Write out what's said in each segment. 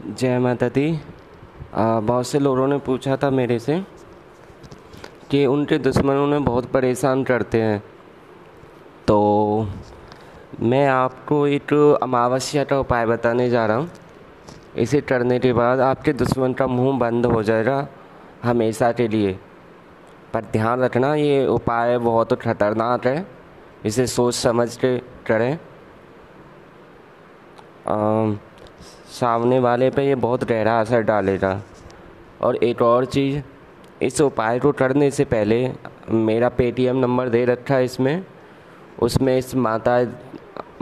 जय माता दी। बहुत से लोगों ने पूछा था मेरे से कि उनके दुश्मनों ने बहुत परेशान करते हैं। तो मैं आपको एक अमावस्या का उपाय बताने जा रहा हूँ। इसे करने के बाद आपके दुश्मन का मुँह बंद हो जाएगा हमेशा के लिए। पर ध्यान रखना, ये उपाय बहुत खतरनाक है। इसे सोच समझ के करें। सामने वाले पे ये बहुत गहरा असर डालेगा। और एक और चीज़, इस उपाय को करने से पहले मेरा पेटीएम नंबर दे रखा है इसमें। उसमें इस माता,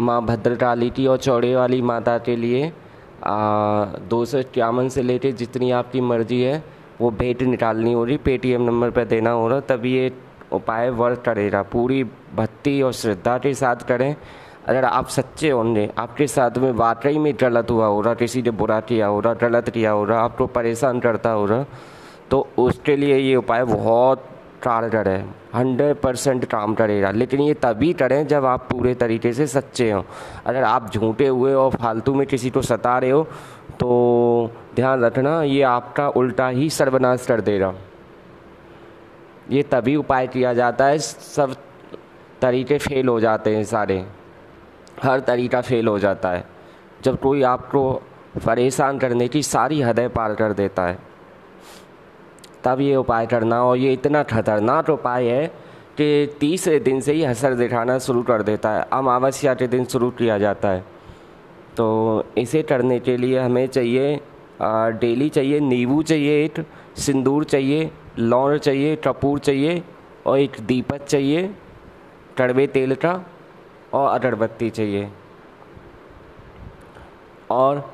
माँ भद्रकाली की और चौड़े वाली माता के लिए दो सौ इक्यावन से लेके जितनी आपकी मर्ज़ी है, वो भेंट निकालनी हो रही, पेटीएम नंबर पर देना हो रहा, तभी ये उपाय वर्क करेगा। पूरी भक्ति और श्रद्धा के साथ करें। अगर आप सच्चे होंगे, आपके साथ में वाकई में गलत हुआ हो रहा किसी ने बुरा किया हो रहा गलत किया हो रहा आपको परेशान करता हो रहा तो उसके लिए ये उपाय बहुत कारगर है, हंड्रेड परसेंट काम करेगा। लेकिन ये तभी करें जब आप पूरे तरीके से सच्चे हों। अगर आप झूठे हुए और फालतू में किसी को सता रहे हो तो ध्यान रखना, ये आपका उल्टा ही सर्वनाश कर देगा। ये तभी उपाय किया जाता है, सब तरीके फेल हो जाते हैं सारे। हर तरीका फेल हो जाता है। जब कोई आपको परेशान करने की सारी हदें पार कर देता है, तब ये उपाय करना, और ये इतना खतरनाक उपाय है कि तीसरे दिन से ही असर दिखाना शुरू कर देता है। अमावस्या के दिन शुरू किया जाता है। तो इसे करने के लिए हमें चाहिए डेली चाहिए, नींबू चाहिए एक, सिंदूर चाहिए, लौंग चाहिए, कपूर चाहिए, और एक दीपक चाहिए, कड़वे तेल का। और अगरबत्ती चाहिए। और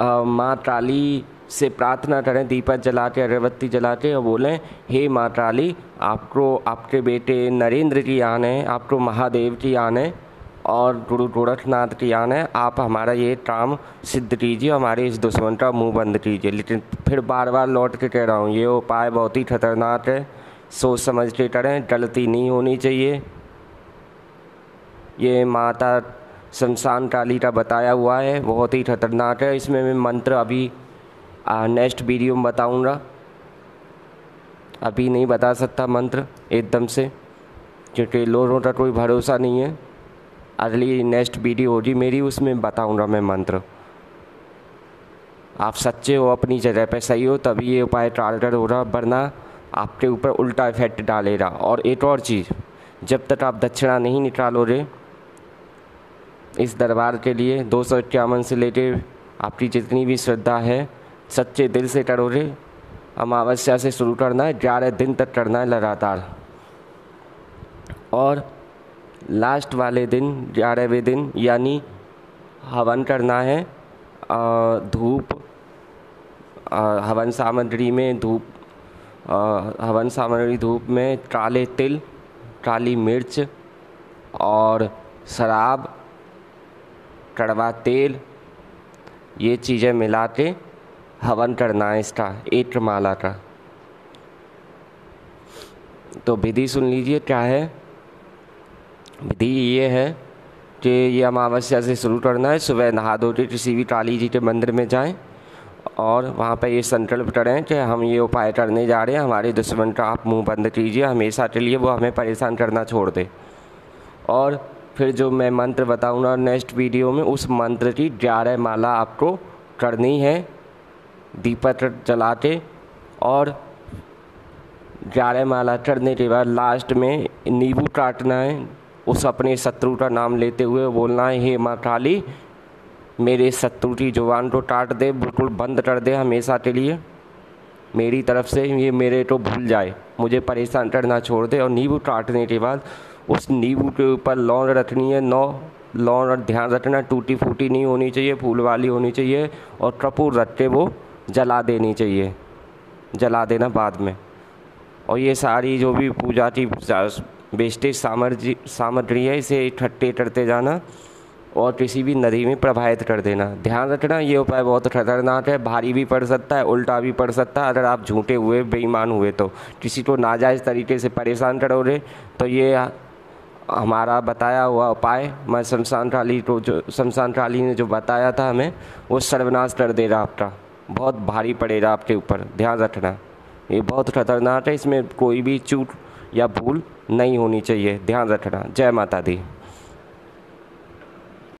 माँ काली से प्रार्थना करें, दीपक जला के अगरबत्ती जला के और बोलें, हे माँ काली आपको, आपके बेटे नरेंद्र की आन है, आपको महादेव की आन है और गुरु गोरखनाथ की आन है। आप हमारा ये काम सिद्ध कीजिए, हमारे इस दुश्मन का मुँह बंद कीजिए। लेकिन फिर बार बार लौट के कह रहा हूँ, ये उपाय बहुत ही खतरनाक है। सोच समझ के करें, गलती नहीं होनी चाहिए। ये माता शमशान काली का बताया हुआ है, बहुत ही खतरनाक है। इसमें मैं मंत्र अभी नेक्स्ट वीडियो में बताऊँगा। अभी नहीं बता सकता मंत्र एकदम से, क्योंकि लोगों का कोई भरोसा नहीं है। अगली नेक्स्ट वीडियो होगी मेरी, उसमें बताऊँगा मैं मंत्र। आप सच्चे हो, अपनी जगह पर सही हो, तभी ये उपाय टारगर हो रहा, वरना आपके ऊपर उल्टा इफ़ेक्ट डालेगा। और एक और चीज़, जब तक आप दक्षिणा नहीं निकालोगे इस दरबार के लिए दो सौ इक्यावन से लेके आपकी जितनी भी श्रद्धा है, सच्चे दिल से करोगे अमावस्या से शुरू करना है, ग्यारह दिन तक करना है लगातार। और लास्ट वाले दिन, ग्यारहवें दिन, यानी हवन करना है धूप हवन सामग्री में धूप हवन सामग्री धूप में काले तिल, काली मिर्च और शराब कड़वा तेल, ये चीज़ें मिला के हवन करना है इसका, एक माला का। तो विधि सुन लीजिए, क्या है? विधि ये है कि ये अमावस्या से शुरू करना है, सुबह नहा धो के किसी भी काली जी के मंदिर में जाएँ और वहाँ पर ये संकल्प करें कि हम ये उपाय करने जा रहे हैं, हमारे दुश्मन का आप मुँह बंद कीजिए, हमेशा के लिए वो हमें परेशान करना छोड़ दे। और फिर जो मैं मंत्र बताऊँगा नेक्स्ट वीडियो में, उस मंत्र की ग्यारह माला आपको करनी है, दीपक जला के, और ग्यारह माला चढ़ने के बाद लास्ट में नींबू काटना है, उस अपने शत्रु का नाम लेते हुए बोलना है, हे माँ काली, मेरे शत्रु की ज़ुबान को काट दे, बिल्कुल बंद कर दे हमेशा के लिए, मेरी तरफ़ से ये मेरे को भूल जाए, मुझे परेशान करना छोड़ दे। और नींबू काटने के बाद उस नींबू के ऊपर लौंग रखनी है, नौ लौंग ध्यान रखना टूटी फूटी नहीं होनी चाहिए फूल वाली होनी चाहिए और कपूर रख के वो जला देनी चाहिए, जला देना बाद में। और ये सारी जो भी पूजा की वेस्टेज सामग्री सामग्री है, इसे इकट्ठे करते जाना और किसी भी नदी में प्रभावित कर देना। ध्यान रखना, ये उपाय बहुत खतरनाक है, भारी भी पड़ सकता है, उल्टा भी पड़ सकता है, अगर आप झूठे हुए, बेईमान हुए तो। किसी को नाजायज़ तरीके से परेशान करोगे तो ये हमारा बताया हुआ उपाय, मैं शमशान ट्राली को जो, शमशान ट्राली ने जो बताया था हमें, वो सर्वनाश कर दे रहा आपका बहुत भारी पड़ेगा आपके ऊपर, ध्यान रखना। ये बहुत खतरनाक है, इसमें कोई भी चूट या भूल नहीं होनी चाहिए, ध्यान रखना। जय माता दी।